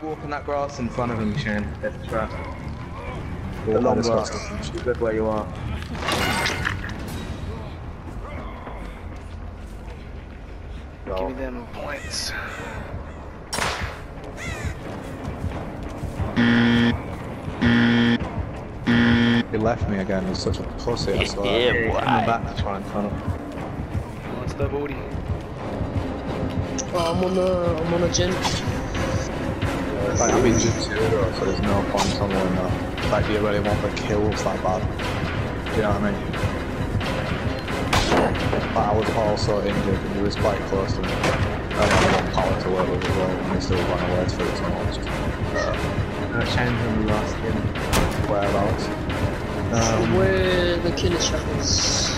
Don't walk on that grass in front of him, Shane. That's a trap. The Walk long grass. grass. Keep good where you are. Give me them points. He left me again. He's such a pussy. I swear. Yeah, boy. Coming back to try and tunnel. What's the booty? Oh, I'm on a, I'm on a gym. Like, I'm in too, Zero, so there's no point tunneling that. Like, do you really want the kills that bad? Do you know what I mean? But I was also injured and he was quite close to me. I had one power to work with as well, and he still ran away through it so much. Uh, Shane's on the last game. Whereabouts? Um, Where the killer shack is.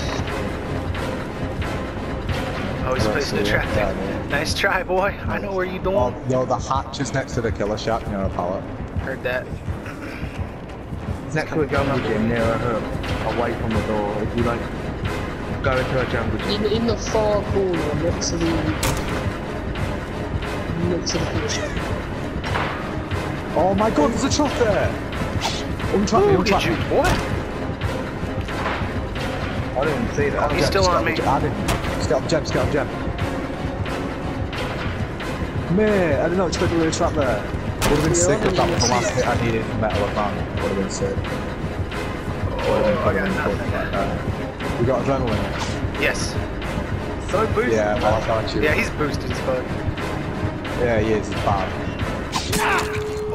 Oh, he's Right, placing so the yeah, trap yeah, thing. yeah. Nice try, boy. I know where you Oh, doing. no, the hatch is next to the killer shack near a pallet. Heard that. it's next to a jungle gym near a hook, away from the door. If you like, go into a jungle gym. In, in the far corner, next to the... Next to the killer shack. Oh my god, there's a trap there! Untrap me, Who did untrap me. What? I didn't see that. He's still on me. I didn't. Just get up gem, just get up gem. Mate, I did not expect there to be a trap there. Would have been Yeah, sick if that was the I last hit I needed from mettle of man. Would have been sick. Would have been Oh, I fucking got cool nothing. that. We got adrenaline. Yes. So boosted. Yeah, well, I got you. Yeah, he's boosted as fuck. Yeah, he is. He's bad.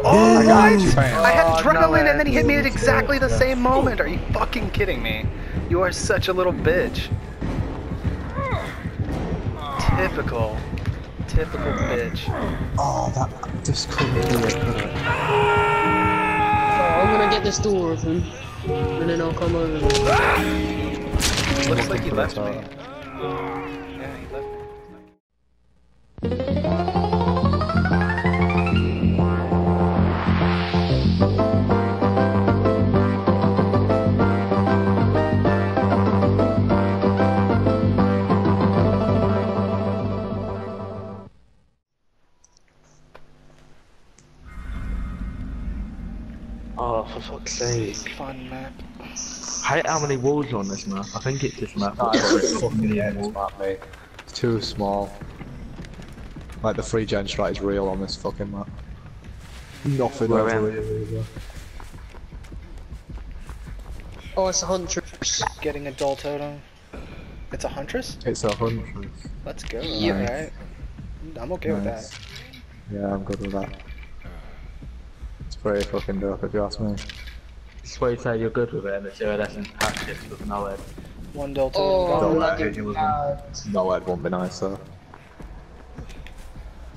Oh, I got what? you, fam. I had Oh, adrenaline no and then he hit me at exactly the same moment. Are you fucking kidding me? You are such a little bitch. Typical. Typical bitch. Oh, that just couldn't do it, could it? I'm gonna get this door open. And then I'll come over there. Looks like he left me. Sake. Fun map. I hate how many walls are on this map. I think it's this map. Oh, it's fucking yeah, it's map, mate. It's too small. Like the free gen strat is real on this fucking map. Nothing Where ever am- really. Oh, it's a huntress. Getting a dull totem. It's a huntress? It's a hundred. Let's go. Yeah. Alright. I'm okay with Nice. that. Yeah, I'm good with that. It's pretty fucking dope if you ask me. Swear you say you're good with it and it's iridescent patches with no head. One dull totem Oh, gone. Don't lagging let it. No, it won't be nice though.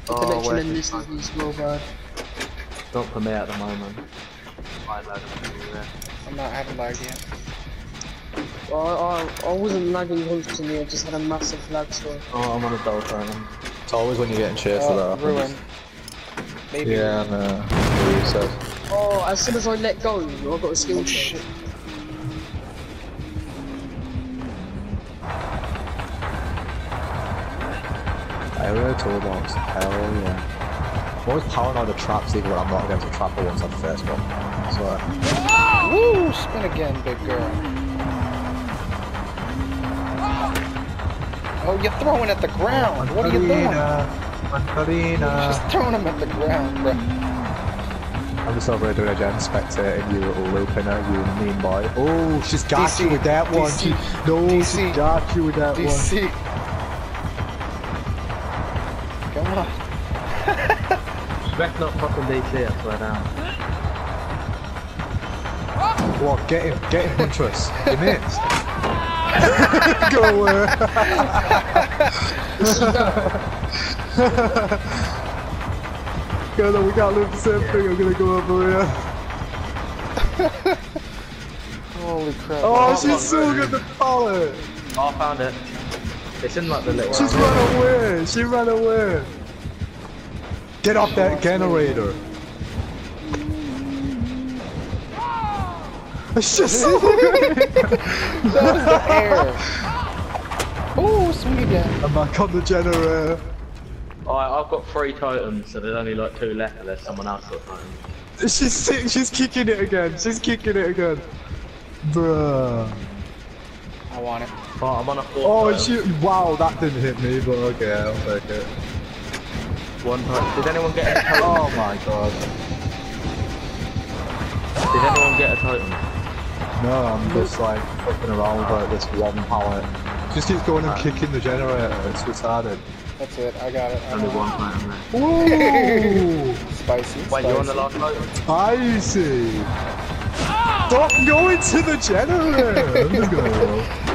The Oh, connection where's in this this is real bad. Not for me at the moment. Quite loud everywhere. I'm not having lag yet. I, I, I wasn't lagging constantly, I just had a massive lag spike. Oh, I'm on a dull totem. It's always when you're getting chased Oh, that ruin. Maybe. Yeah, and uh, what you said. Oh, as soon as I let go, I got a skill Oh check. Area toolbox, hell yeah. I'm always paranoid of traps even when I'm not against a trapper once I've faced one. So, uh, Woo! Spin again, big girl. Oh, you're throwing at the ground. What are you doing? Just throwing them at the ground, bro. I'm just over here doing a gen spectating you little loopiner, you mean boy. Oh, she's got DC, you with that one. DC, She, no, DC, she got you with that one. DC. Come on. Shrek not fucking DC, I swear down. What? Get him, get him, Huntress. You missed. Go away. Go on, we can't live the same thing. I'm gonna go over here. Holy crap. Oh, she's so good to pallet. Oh, I found it. It's in like the little. She's run away. She ran away. Get off that generator. It's just so good. That was the air. Oh, swing again. I'm back on the generator. Alright, I've got three totems, so there's only like two left unless someone else got totems. She's sick, she's kicking it again. She's kicking it again. Bruh. I want it. Oh, I'm on a four. Oh, totem. she, wow, that didn't hit me, but okay, I'll take it. One totem. Did anyone get a totem? Oh my god. Did anyone get a totem? No, I'm just like fucking around with like this one pallet. Just keeps going and kicking the generator, it's retarded. That's it. I got it. I Only one totem left. Ooh! it. Spicy. Wait, you're on the last totem? Spicy! Stop going to the generator! I'm gonna go.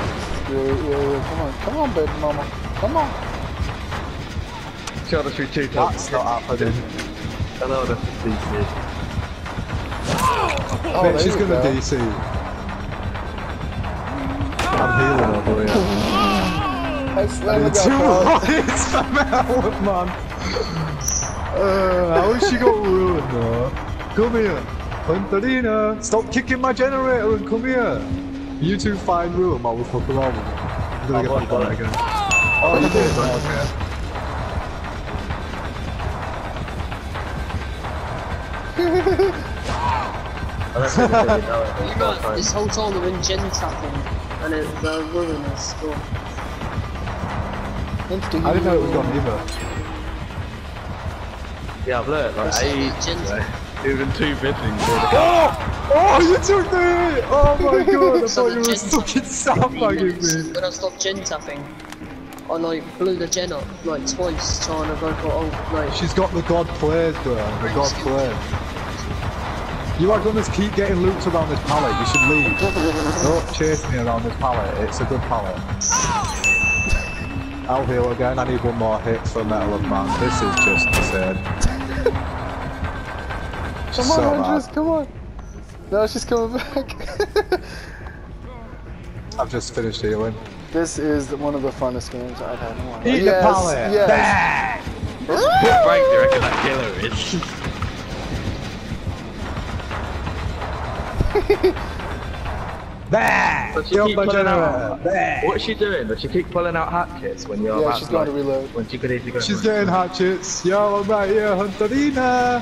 Yeah, yeah, yeah. Come on, come on, baby mama. Come on. Shot us through two That's not happening. Hello, that's the DC. Oh, Mate, there she's gonna oh, go. DC. I'm healing over here. I slammed the Two guy. points from man. Uh, how has she got ruined though? Come here. Puntarina, stop kicking my generator and come here. You two find room, I will fuck around with you. I'm gonna I've get my got gun again. Oh, you did? Okay. I don't think they really know. You know, this whole time we're in gen tapping, and it, they're ruining us. Go on. Insta I didn't know it was gone either. Yeah, I've learned like It's ages gentle. ago. Even two biddings. Oh! Oh, you took the hit! Oh my god, I So thought you the were gen stuck in sandbagging me. When I stopped gen tapping, I like blew the gen up like twice trying to go for oh like She's got the god plays, bro. The god plays. You are gonna keep getting looped around this pallet. You should leave. Don't chase me around this pallet. It's a good pallet. Ah! I'll heal again. I need one more hit for Mettle of Man. This is just insane. Come so on, bad. Andres, come on. No, she's coming back. I've just finished healing. this is one of the funnest games I've had in a while. Eat the yes, pallet. Yes. Frank, ah! do you reckon that killer is? There! Does she keep pulling out? There! What's she doing? Does she keep pulling out hatchets when you're Yeah, about she's to, going to reload. when she could easily go? She's for it? getting hatchets. Yo, I'm right here. Hunterina!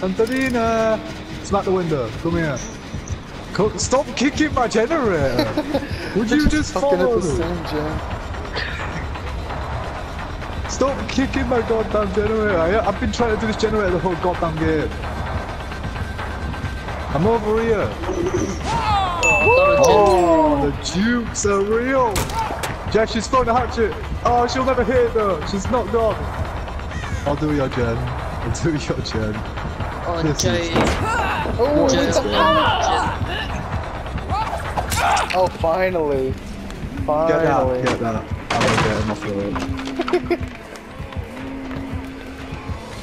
Hunterina! Smack the window. Come here. Co- Stop kicking my generator! Would you just follow me? same. Stop kicking my goddamn generator. I, I've been trying to do this generator the whole goddamn game. I'm over here. Ah! Oh, the jukes are real. Jack, she's throwing a hatchet. Oh, she'll never hit it though. She's not gone. I'll do your gen. I'll do your gen. oh This Jay, is- Oh, Jay, it's a Oh, finally. Get Finally. that, get that. I'm gonna get him off the road.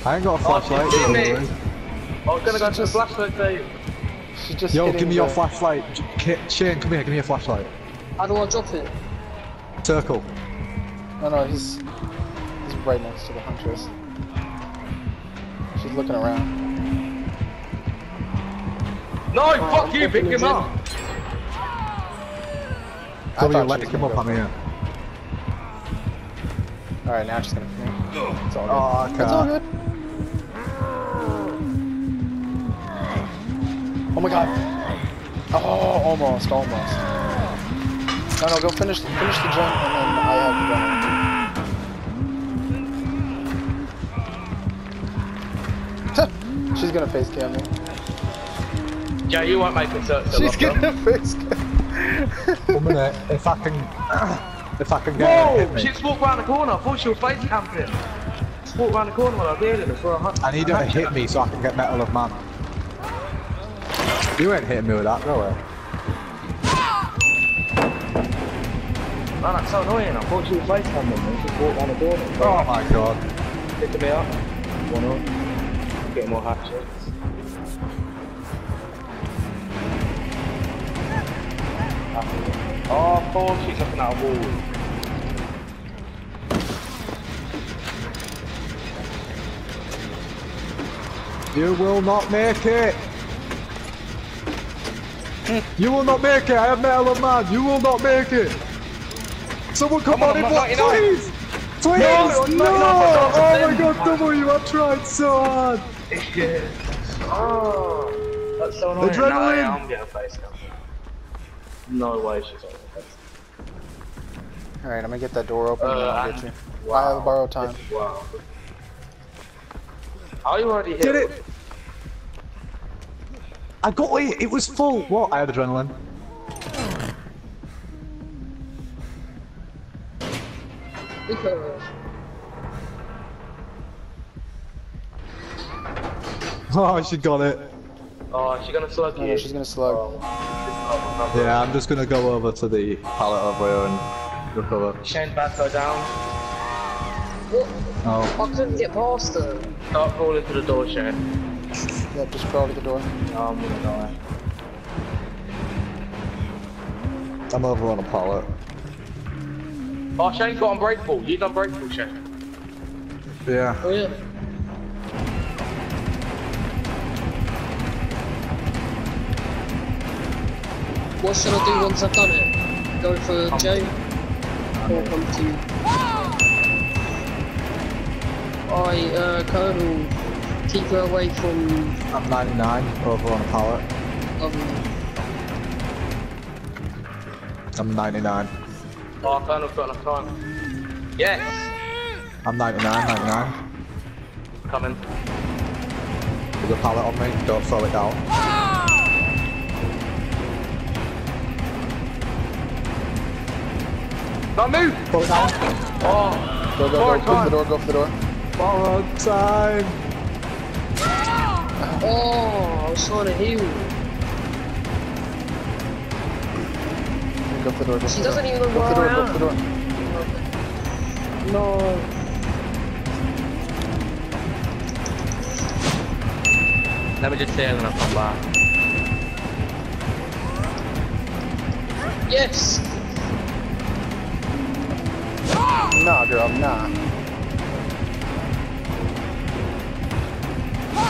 I ain't got a flashlight. she's don't me. worry. I was gonna go to the flashlight Dave. She's just Yo, give me your flashlight. Shane, come here, give me your flashlight. how do I drop it? Circle. No, no, he's he's right next to the huntress. She's looking around. No, fuck you, pick him up. Cover thought your she leg, come up, go I'm here. All right, now she's gonna. It's all oh, good. Oh, It's all good. My god. Oh, almost, almost. No, no, go finish, finish the jump, and then I have the gun. She's gonna face cam me. Yeah, you won't make it so. so She's long, gonna face cam. One minute. If I can, if I can get her Whoa! hit. She just walked round the corner. I thought she was face camping. Just walked round the corner while I was healing her for a hunt. I need her to hit me so I can get Mettle of Man. You ain't hitting me with that, no way. Man, that's so annoying. I thought she was face camping. and just walked round the corner. Oh my god. Picking me up. One up. Get more hatchets. Oh, course she's looking at a wall. You will not make it. You will not make it. I have Mettle of Man. You will not make it. Someone come, Come on, on, in, I'm block, not- not please. No, No! no, no, Oh no, my no. god, W, I tried so hard! Yeah. Oh, that's so annoying. Adrenaline. No, I'm getting face cam. No way she's on the face. Alright, I'm gonna get that door open Uh, then I'll get you. I have borrowed time. Wow. Are you already Did hit? it! I got it, it was full! What? I had adrenaline. Oh, she got it. Oh, is she gonna slug No, you? no, she's gonna slug. Oh, Yeah, I'm just gonna go over to the pallet over here and recover. Shane back her down. what? Oh, I couldn't get past her. Start crawling to the door, Shane. Yep, just crawl to the door. Oh, I'm gonna die. I'm over on a pallet. Oh, Shane's got unbreakable. Use unbreakable, Shane. Yeah. Oh yeah. What should I do once I've done it? Go for Joe? Or come to you? I, uh, Colonel, keep her away from, I'm 99 over on a pallet. um, I'm 99. Oh, Colonel's got enough time. Yes! I'm 99, 99. Coming. There's a pallet on me, don't throw it down. Not move! Throw it down. Oh, Go, go, Forward go. Go for the door, go for the door. Borrowed time. Oh, I was trying to heal. Go for the door, go for She the door. doesn't even know Go for the door, go for the door. No. let me just say I'm gonna come back. Yes! Nah, girl, nah.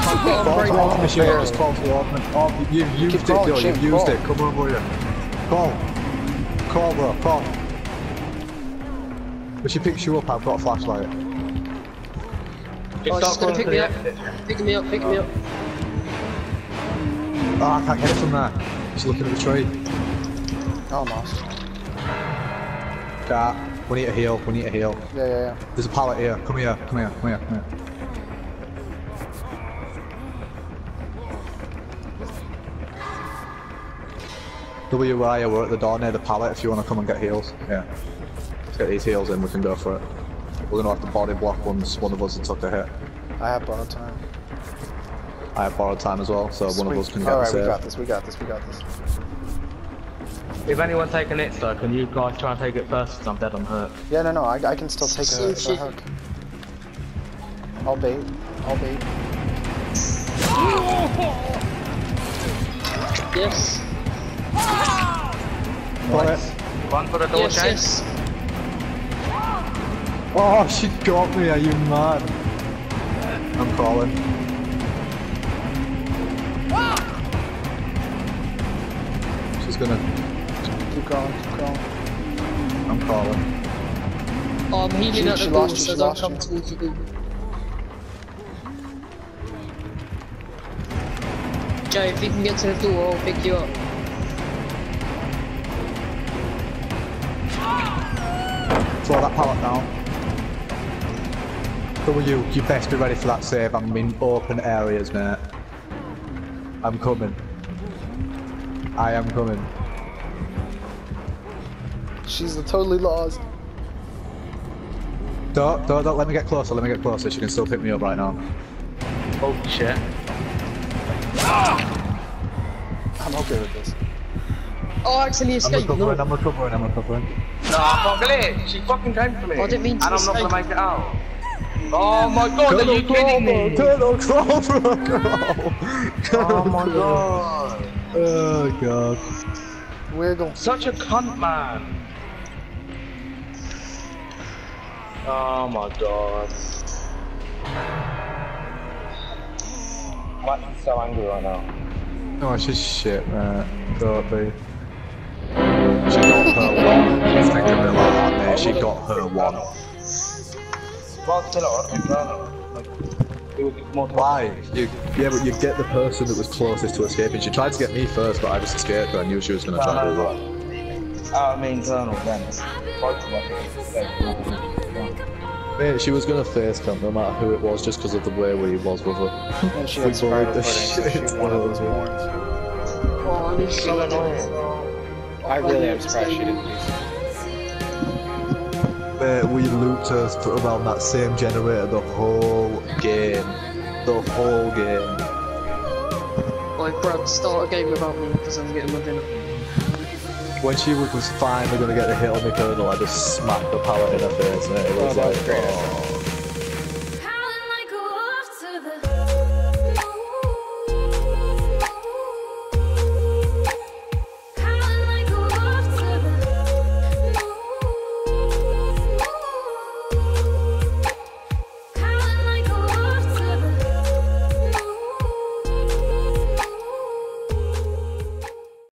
I've got Call a break. open machine, just call to the open. Oh, you, you've used it, calling, yo, Shane, you've used call. it. Come over here. Call. Call, bro, call. When she picks you up, I've got a flashlight. Oh, she's gonna pick me up. Pick me up, pick me up. Oh, I can't get it from there. She's looking at the tree. Oh, Almost. Cat, we need to heal, we need to heal. Yeah, yeah, yeah. There's a pallet here. Come here, come here, come here, come here. W, where are? We're at the door near the pallet if you want to come and get heals. Yeah. Let's get these heals in, we can go for it. We're gonna have to body block once one of us has took a hit. I have borrowed time. I have borrowed time as well, so one of us can get Alright, the we got this, we got this, we got this. If anyone's taking it, though, can you guys try and take it first? 'Cause I'm dead on hurt. Yeah, no, no, I, I can still take So a, a hook. I'll bait. I'll bait. Yes. Got it. Run for the door, Yes, Shane. yes. Oh, she got me, are you mad? I'm calling. She's gonna... Keep going, keep going. I'm calling. Oh, I'm healing She- at the door, lost you, so she don't come you. towards the door. Joe, if you can get to the door, I'll pick you up. Throw that pallet down. W, you You best be ready for that save. I'm in open areas, mate. I'm coming. I am coming. She's totally lost. Don't, don't, don't let me get closer, let me get closer. She can still pick me up right now. Oh, shit. I'm okay with this. Oh, I actually I'm escaped. recovering, No. I'm recovering, I'm recovering. No, I can't believe it. She fucking came for me. I didn't mean to And I'm not gonna make it out. Oh my god, are you kidding me? Colonel Crawl, bro, crawl! Oh my god. Oh god. Wiggle. Such a cunt, man. Oh my god. I'm actually so angry right now. Oh, she's shit, man. Don't be. She got her one. Think of it like that. She got her one. Well, still on Colonel. Like, it would be more Why? You, yeah, but you get the person that was closest to escaping. She tried to get me first, but I just escaped her. I knew she was going to try to do that. Uh, I mean, Colonel, then. Both of us. Mate, she was going to face camp no matter who it was, just because of the way we was with her. And she We had bullied the shit out of her. points. Oh, this So annoying. I really am surprised she didn't lose. Mate, we looped her around that same generator the whole game. The whole game. Like, Brad, start a game without me because I'm getting my dinner. When she was finally going to get a hit on the colonel, I just smacked the pallet in her face, mate. It was Oh, that like, great. oh.